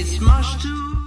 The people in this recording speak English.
It's much too